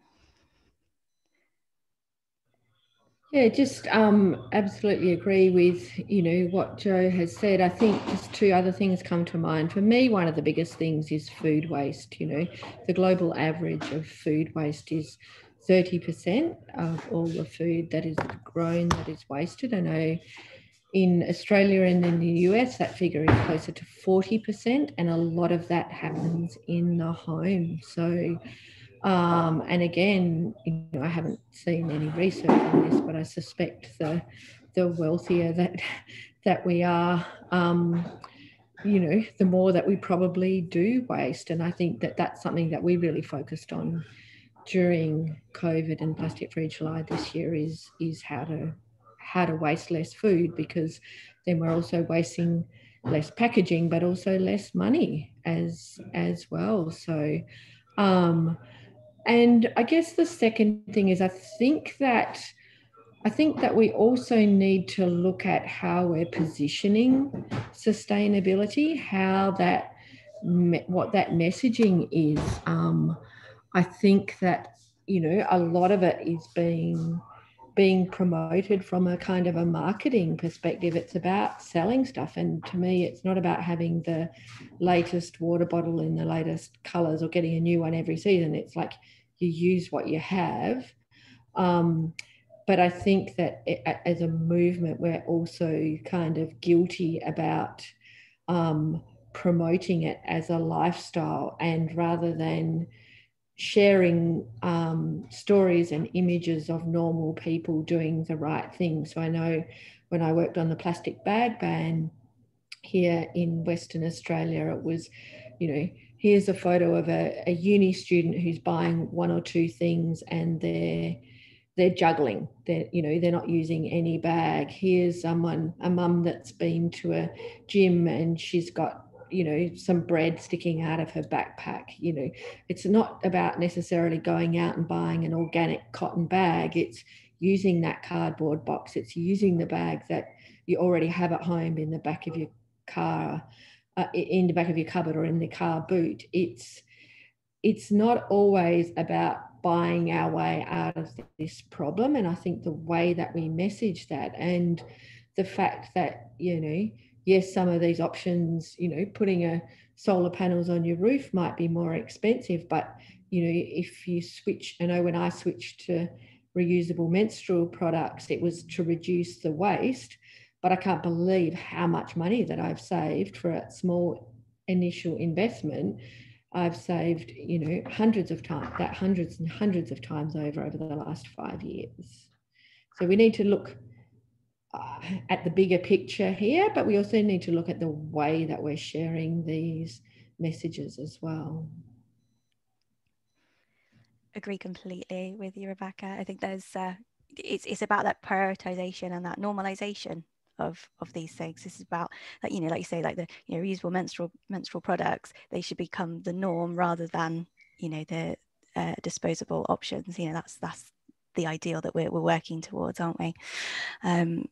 Yeah, just um, absolutely agree with you know what Jo has said. I think just two other things come to mind. For me, one of the biggest things is food waste. You know, the global average of food waste is 30% of all the food that is grown that is wasted. I know in Australia and in the US, that figure is closer to 40%, and a lot of that happens in the home. So, um, and again, you know, I haven't seen any research on this, but I suspect the the wealthier that that we are, um, you know, the more that we probably do waste. And I think that that's something that we really focused on during COVID and Plastic Free July this year is is how to how to waste less food because then we're also wasting less packaging but also less money as as well. So um and i guess the second thing is i think that i think that we also need to look at how we're positioning sustainability how that what that messaging is. Um i think that you know a lot of it is being being promoted from a kind of a marketing perspective. It's about selling stuff. And to me, it's not about having the latest water bottle in the latest colors or getting a new one every season. It's like you use what you have. Um, but I think that it, as a movement, we're also kind of guilty about um, promoting it as a lifestyle and rather than sharing um, stories and images of normal people doing the right thing. So I know when I worked on the plastic bag ban here in Western Australia, it was, you know, here's a photo of a, a uni student who's buying one or two things and they're they're juggling they're you know they're not using any bag here's someone a mum that's been to a gym and she's got you know some bread sticking out of her backpack you know. It's not about necessarily going out and buying an organic cotton bag. It's using that cardboard box. It's using the bag that you already have at home in the back of your car uh, in the back of your cupboard or in the car boot. It's it's not always about buying our way out of this problem and i think the way that we message that and the fact that you know yes, some of these options, you know, putting a solar panels on your roof might be more expensive, but you know, if you switch, I know when I switched to reusable menstrual products, it was to reduce the waste, but I can't believe how much money that I've saved for a small initial investment. I've saved, you know, hundreds of times, that hundreds and hundreds of times over over the last five years. So we need to look uh, at the bigger picture here, but we also need to look at the way that we're sharing these messages as well. Agree completely with you, Rebecca. I think there's uh, it's it's about that prioritization and that normalization of of these things. This is about like you know, like you say, like the you know reusable menstrual menstrual products. They should become the norm rather than you know the uh, disposable options. You know, that's that's the ideal that we're, we're working towards, aren't we? Um,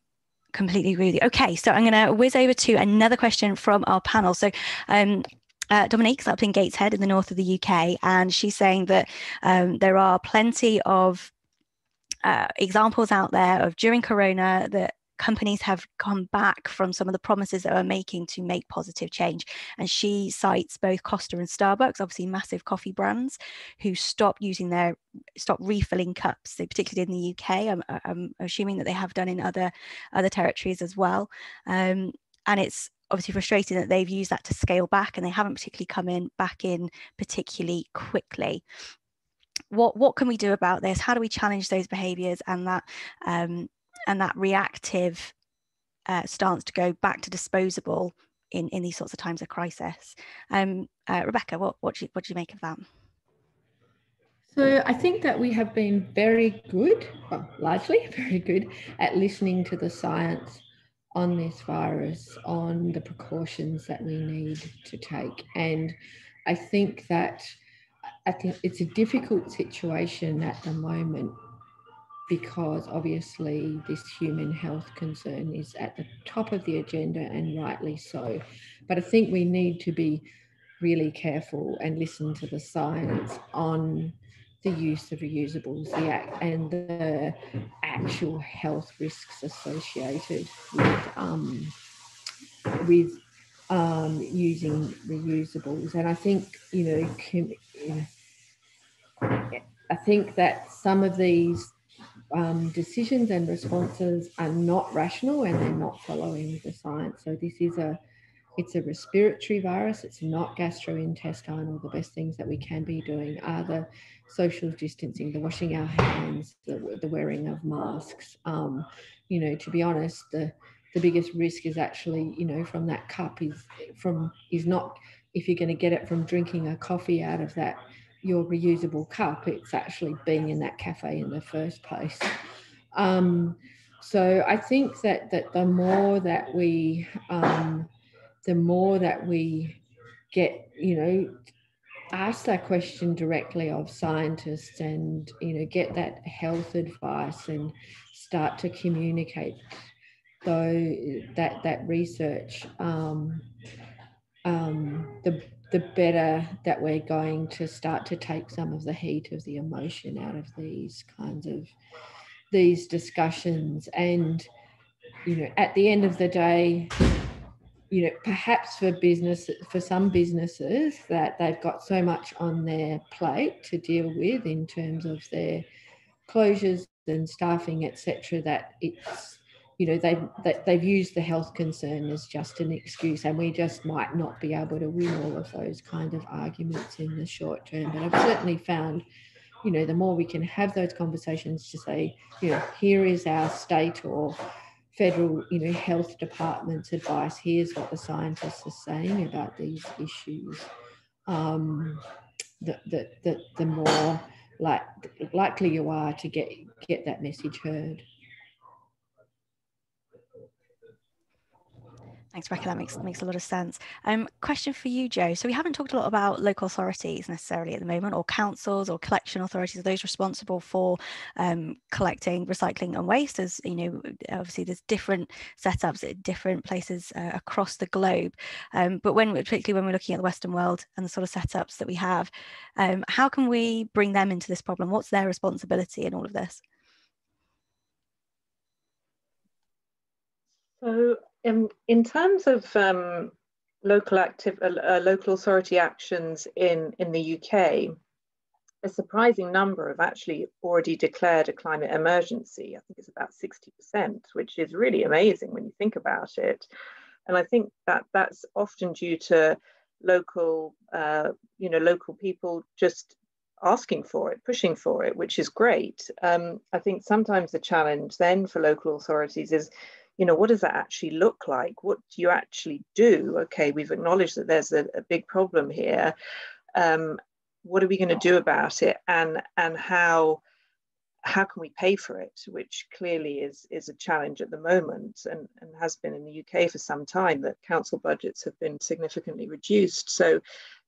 completely agree with you. Okay, so I'm going to whiz over to another question from our panel. So, um, uh, Dominique's up in Gateshead in the north of the UK, and she's saying that um, there are plenty of uh, examples out there of during Corona that companies have come back from some of the promises that they were making to make positive change. And she cites both Costa and Starbucks, obviously massive coffee brands, who stopped using their stop refilling cups. So particularly in the UK, I'm, I'm, assuming that they have done in other other territories as well. Um, and it's obviously frustrating that they've used that to scale back and they haven't particularly come in back in particularly quickly what what can we do about this how do we challenge those behaviors and that um, and that reactive uh, stance to go back to disposable in, in these sorts of times of crisis. Um, uh, Rebecca, what, what, do you, what do you make of that? So I think that we have been very good, well, largely very good at listening to the science on this virus, on the precautions that we need to take. And I think that I think it's a difficult situation at the moment because obviously this human health concern is at the top of the agenda and rightly so. But I think we need to be really careful and listen to the science on the use of reusables the act, and the actual health risks associated with um, with um, using reusables. And I think you know, can, you know, I think that some of these um, decisions and responses are not rational and they're not following the science. So this is a it's a respiratory virus. It's not gastrointestinal. The best things that we can be doing are the social distancing, the washing our hands, the, the wearing of masks. Um, you know, to be honest, the the biggest risk is actually, you know, from that cup is from is not if you're going to get it from drinking a coffee out of that your reusable cup, it's actually being in that cafe in the first place. Um, so I think that that the more that we um, the more that we get, you know, ask that question directly of scientists and you know get that health advice and start to communicate though that that research um, um, the the better that we're going to start to take some of the heat of the emotion out of these kinds of these discussions. And you know at the end of the day you know perhaps for business for some businesses that they've got so much on their plate to deal with in terms of their closures and staffing etc that it's you know they've they've used the health concern as just an excuse and we just might not be able to win all of those kind of arguments in the short term. But i've certainly found you know the more we can have those conversations to say you know here is our state or federal you know health department's advice here's what the scientists are saying about these issues um, that the, the, the more like likely you are to get get that message heard Thanks, Rebecca. That makes makes a lot of sense. Um, question for you, Jo. So we haven't talked a lot about local authorities necessarily at the moment, or councils, or collection authorities, Are those responsible for um, collecting, recycling, and waste. As you know, obviously there's different setups at different places uh, across the globe. Um, but when, particularly when we're looking at the Western world and the sort of setups that we have, um, how can we bring them into this problem? What's their responsibility in all of this? So in, in terms of um, local active, uh, uh local authority actions in, in the UK, a surprising number have actually already declared a climate emergency. I think it's about 60%, which is really amazing when you think about it. And I think that that's often due to local, uh, you know, local people just asking for it, pushing for it, which is great. Um, I think sometimes the challenge then for local authorities is you know what does that actually look like? What do you actually do? Okay we've acknowledged that there's a, a big problem here. Um, what are we going to do about it? And and how how can we pay for it which clearly is is a challenge at the moment and, and has been in the UK for some time that council budgets have been significantly reduced. So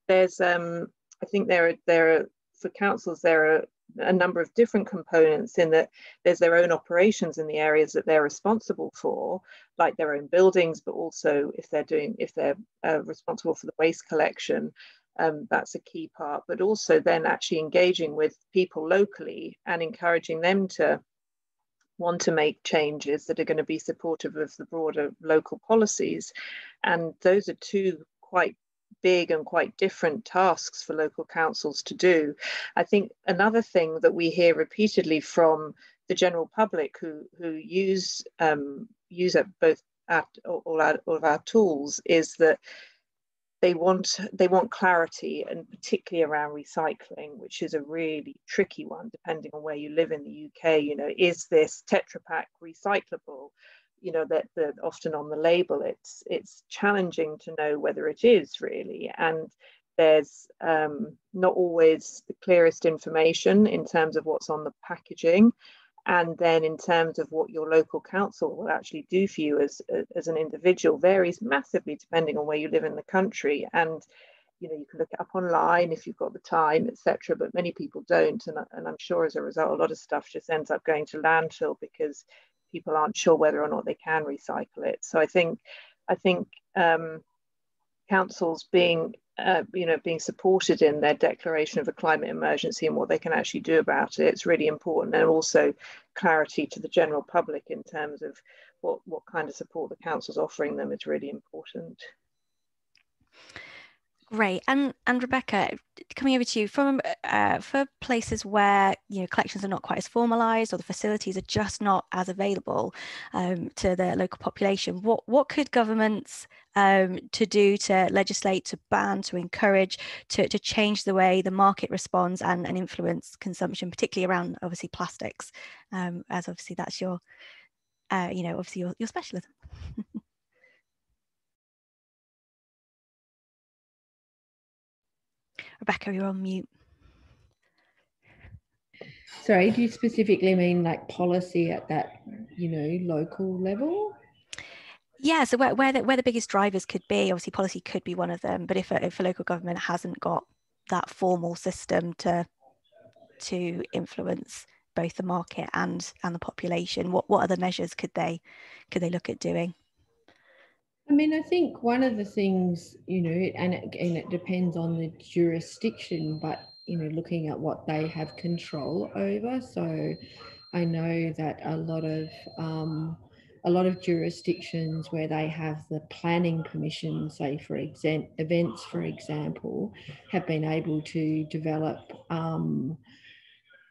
there's um I think there are there are for councils there are a number of different components in that there's their own operations in the areas that they're responsible for like their own buildings but also if they're doing if they're uh, responsible for the waste collection um, that's a key part. But also then actually engaging with people locally and encouraging them to want to make changes that are going to be supportive of the broader local policies. And those are two quite big and quite different tasks for local councils to do. I think another thing that we hear repeatedly from the general public who who use um, use both at all, our, all of our tools is that they want they want clarity and particularly around recycling which is a really tricky one depending on where you live in the UK you know is this Tetra Pak recyclable you know that often on the label it's it's challenging to know whether it is really. And there's um, not always the clearest information in terms of what's on the packaging. And then in terms of what your local council will actually do for you as as an individual varies massively depending on where you live in the country. And you know you can look it up online if you've got the time etc but many people don't. And, and i'm sure as a result a lot of stuff just ends up going to landfill because people aren't sure whether or not they can recycle it. So i think i think um, councils being uh, you know being supported in their declaration of a climate emergency and what they can actually do about it it's really important. And also clarity to the general public in terms of what what kind of support the council's offering them is really important Great, and and Rebecca, coming over to you from uh, for places where you know collections are not quite as formalised or the facilities are just not as available um, to the local population. What what could governments um, to do to legislate, to ban, to encourage, to to change the way the market responds and, and influence consumption, particularly around obviously plastics, um, as obviously that's your uh, you know obviously your your specialism. Rebecca, you're on mute. Sorry, do you specifically mean like policy at that, you know, local level? Yeah, so where, where, the, where the biggest drivers could be, obviously policy could be one of them, but if a, if a local government hasn't got that formal system to to influence both the market and and the population, what, what other measures could they could they look at doing? I mean, I think one of the things, you know, and it, and it depends on the jurisdiction, but, you know, looking at what they have control over. So I know that a lot of, um, a lot of jurisdictions where they have the planning permission, say for exam- events, for example, have been able to develop um,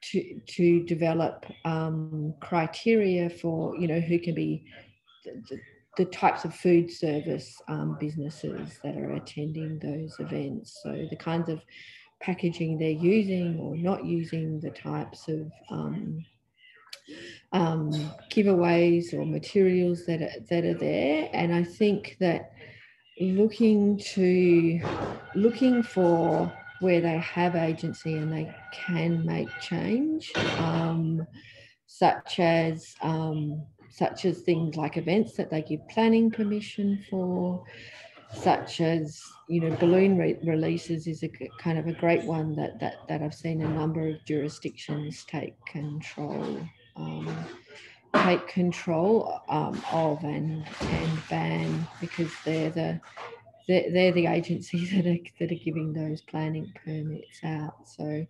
to to develop um, criteria for you know who can be types of food service um, businesses that are attending those events. So the kinds of packaging they're using or not using, the types of um, um, giveaways or materials that are, that are there. And I think that looking to looking for where they have agency and they can make change, um, such as um, such as things like events that they give planning permission for, such as you know balloon re- releases is a kind of a great one that that that I've seen a number of jurisdictions take control um, take control um, of and and ban because they're the they're, they're the agencies that are that are giving those planning permits out. So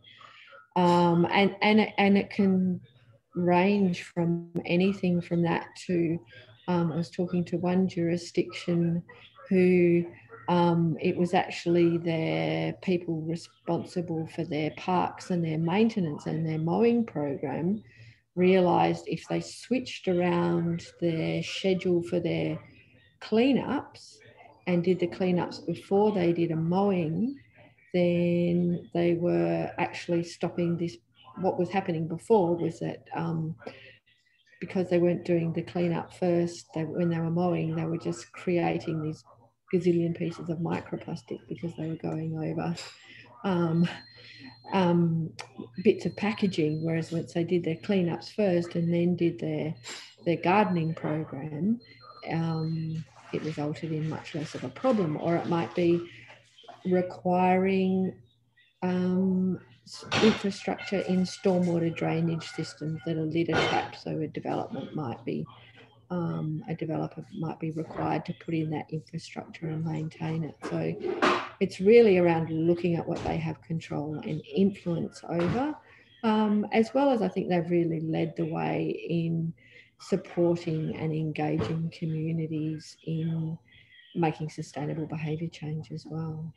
um, and and and it can range from anything from that to um, I was talking to one jurisdiction who um, it was actually their people responsible for their parks and their maintenance and their mowing program realized if they switched around their schedule for their cleanups and did the cleanups before they did a mowing, then they were actually stopping this what was happening before was that um, because they weren't doing the cleanup first, they, when they were mowing, they were just creating these gazillion pieces of microplastic because they were going over um, um, bits of packaging. Whereas once they did their cleanups first and then did their their gardening program, um, it resulted in much less of a problem. Or it might be requiring um, infrastructure in stormwater drainage systems that are litter trapped. So a development might be, um, a developer might be required to put in that infrastructure and maintain it. So it's really around looking at what they have control and influence over, um, as well as I think they've really led the way in supporting and engaging communities in making sustainable behaviour change as well.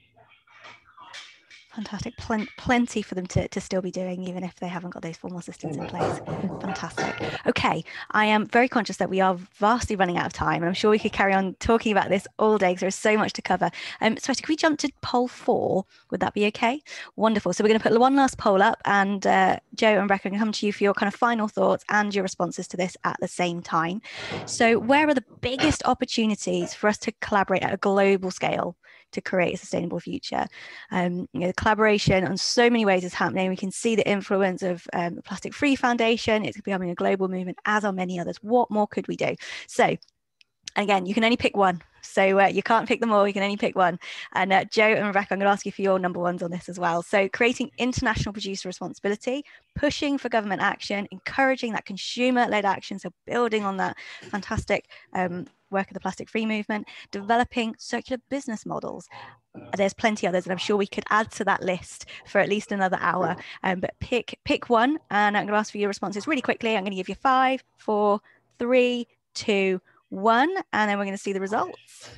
Fantastic. Plen- plenty for them to, to still be doing, even if they haven't got those formal systems in place. Fantastic. Okay. I am very conscious that we are vastly running out of time. And I'm sure we could carry on talking about this all day because there's so much to cover. Um, so, can we jump to poll four? Would that be okay? Wonderful. So, we're going to put one last poll up, and uh, Jo and Rebecca can come to you for your kind of final thoughts and your responses to this at the same time. So, where are the biggest opportunities for us to collaborate at a global scale to create a sustainable future. Um, you know, collaboration on so many ways is happening. We can see the influence of um, the Plastic Free Foundation. It's becoming a global movement, as are many others. What more could we do? So, again, you can only pick one So uh, you can't pick them all, you can only pick one. And uh, Jo and Rebecca, I'm going to ask you for your number ones on this as well. So creating international producer responsibility, pushing for government action, encouraging that consumer led action. So building on that fantastic um, work of the plastic free movement, developing circular business models. There's plenty others, and I'm sure we could add to that list for at least another hour. Um, but pick pick one, and I'm going to ask for your responses really quickly. I'm going to give you five, four, three, two, one, and then we're going to see the results.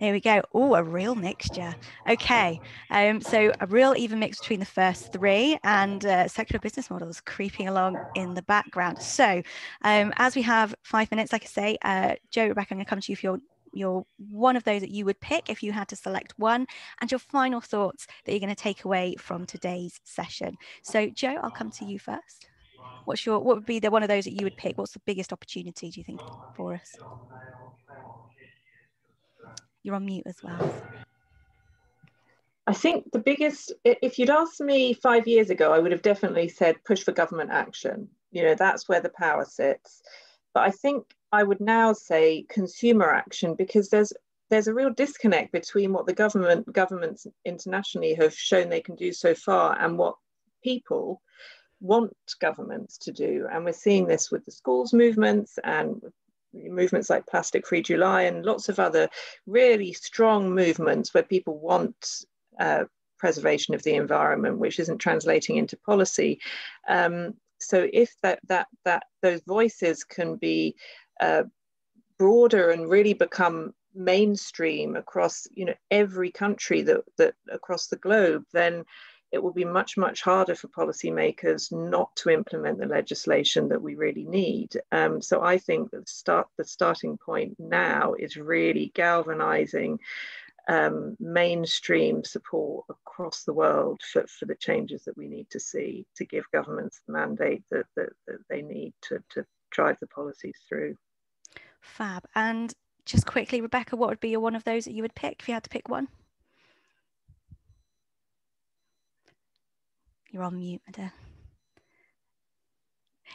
There we go. Oh, a real mixture. Okay. Um, so a real even mix between the first three and uh, circular business models creeping along in the background. So um, as we have five minutes, like I say, uh, Jo, Rebecca, I'm going to come to you for your your one of those that you would pick if you had to select one and your final thoughts that you're going to take away from today's session so jo i'll come to you first what's your what would be the one of those that you would pick what's the biggest opportunity do you think for us you're on mute as well. I think the biggest, if you'd asked me five years ago, I would have definitely said push for government action. You know, that's where the power sits. But I think I would now say consumer action because there's there's a real disconnect between what the government governments internationally have shown they can do so far and what people want governments to do. And we're seeing this with the schools movements and movements like Plastic Free July and lots of other really strong movements where people want uh, preservation of the environment, which isn't translating into policy. Um, so if that that that those voices can be uh, broader and really become mainstream across you know every country that that across the globe, then it will be much, much harder for policymakers not to implement the legislation that we really need. Um, so I think that start, the starting point now is really galvanizing um, mainstream support across the world for, for the changes that we need to see to give governments the mandate that, that, that they need to, to drive the policies through. Fab. And just quickly, Rebecca, what would be one of those that you would pick if you had to pick one? You're on mute, my dear.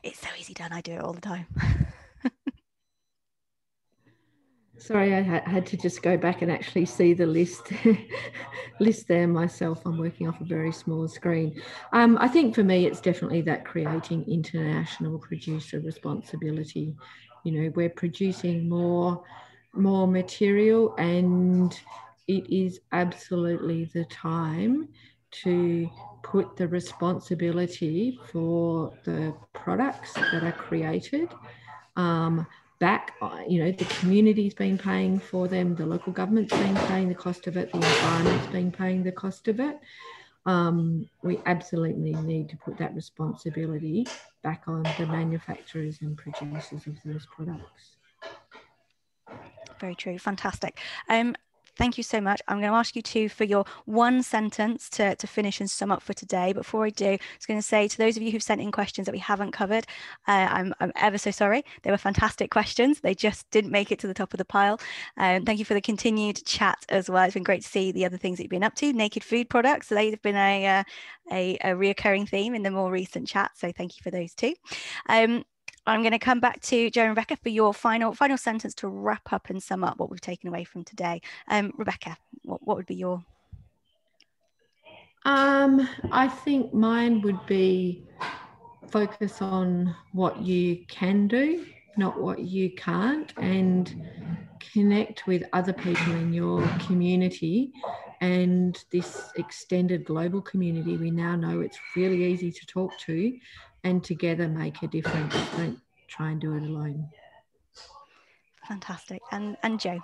It's so easy done. I do it all the time. Sorry, I had to just go back and actually see the list list there myself. I'm working off a very small screen. Um, I think for me, it's definitely that creating international producer responsibility. You know, we're producing more more material, and it is absolutely the time to put the responsibility for the products that are created um, back. You know, the community's been paying for them, the local government's been paying the cost of it, the environment's been paying the cost of it. Um, we absolutely need to put that responsibility back on the manufacturers and producers of those products. Very true. Fantastic. Um, Thank you so much. I'm going to ask you two for your one sentence to, to finish and sum up for today. Before I do, I was going to say to those of you who've sent in questions that we haven't covered, uh, I'm, I'm ever so sorry. They were fantastic questions. They just didn't make it to the top of the pile. Um, thank you for the continued chat as well. It's been great to see the other things that you've been up to. Naked food products, they've been a, uh, a, a reoccurring theme in the more recent chat. So thank you for those too. Um, I'm going to come back to Jo and Rebecca for your final final sentence to wrap up and sum up what we've taken away from today. Um, Rebecca, what, what would be your? Um, I think mine would be focus on what you can do, not what you can't, and connect with other people in your community and this extended global community. We now know it's really easy to talk to and together make a difference. Don't try and do it alone. Fantastic. And and Jo.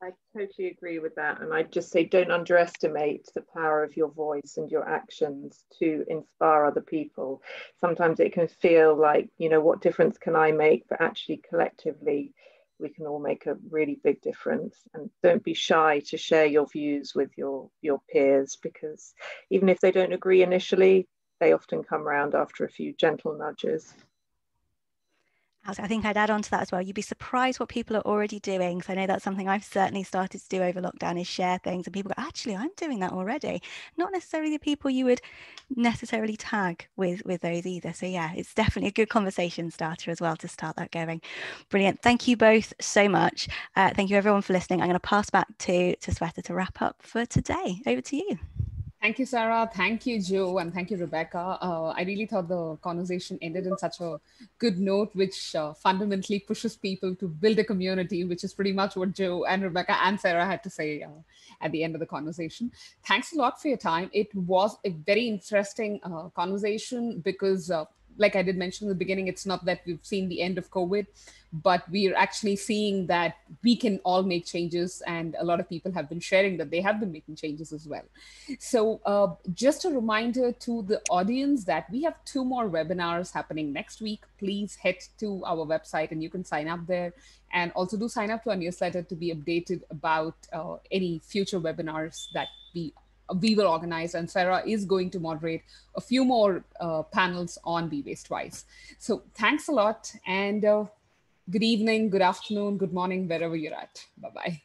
I totally agree with that. And I'd just say don't underestimate the power of your voice and your actions to inspire other people. Sometimes it can feel like, you know, what difference can I make? But actually, collectively, we can all make a really big difference. And don't be shy to share your views with your, your peers because even if they don't agree initially, they often come around after a few gentle nudges. I think I'd add on to that as well. You'd be surprised what people are already doing. So I know that's something I've certainly started to do over lockdown is share things and people go, actually, I'm doing that already. Not necessarily the people you would necessarily tag with with those either. So yeah, it's definitely a good conversation starter as well to start that going. Brilliant. Thank you both so much. Uh, thank you everyone for listening. I'm going to pass back to to Sweta to wrap up for today. Over to you. Thank you, Sarah. Thank you, Jo. And thank you, Rebecca. Uh, I really thought the conversation ended in such a good note, which uh, fundamentally pushes people to build a community, which is pretty much what Jo and Rebecca and Sarah had to say uh, at the end of the conversation. Thanks a lot for your time. It was a very interesting uh, conversation because uh, like I did mention in the beginning, it's not that we've seen the end of COVID, but we're actually seeing that we can all make changes. And a lot of people have been sharing that they have been making changes as well. So, uh, just a reminder to the audience that we have two more webinars happening next week. Please head to our website and you can sign up there. And also do sign up to our newsletter to be updated about uh, any future webinars that we we will organize and Sarah is going to moderate a few more uh, panels on Be Waste Wise. So thanks a lot and uh, good evening, good afternoon, good morning, wherever you're at. Bye-bye.